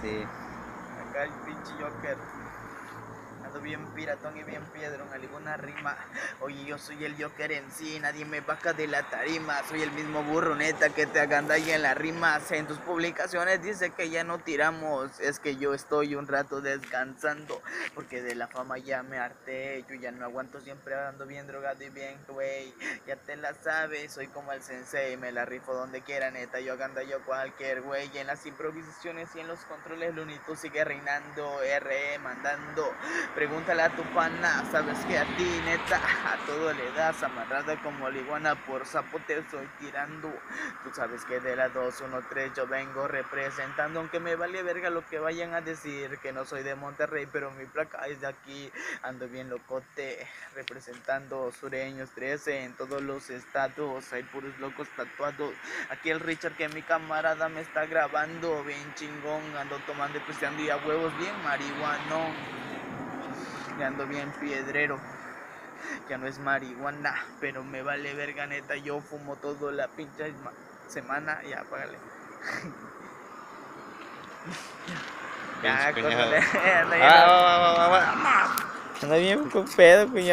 Sí. Acá el pinche Joker. Ando bien piratón y bien piedrón, alguna rima. Oye, yo soy el Joker en sí, nadie me baja de la tarima. Soy el mismo burro neta que te agandalla en las rimas. En tus publicaciones dice que ya no tiramos. Es que yo estoy un rato descansando. Porque de la fama ya me harté. Yo ya no aguanto, siempre ando bien drogado y bien, güey. Ya te la sabes, soy como el sensei. Me la rifo donde quiera, neta. Yo agandallo cualquier güey. En las improvisaciones y en los controles, Lunito sigue reinando. RE mandando. Pregúntale a tu pana, sabes que a ti, neta, a todo le das amarrada como la por sapo te estoy tirando. Tú sabes que de la 213 yo vengo representando, aunque me vale verga lo que vayan a decir, que no soy de Monterrey, pero mi placa es de aquí. Ando bien locote, representando sureños 13 en todos los estados, hay puros locos tatuados. Aquí el Richard que mi camarada me está grabando, bien chingón, ando tomando y pisteando y a huevos bien marihuano. Ando bien piedrero. Ya no es marihuana, pero me vale verga neta. Yo fumo todo la pinche ma- semana. Ya, págale. ya, córtale. Ah, anda bien con pedo, cuñado.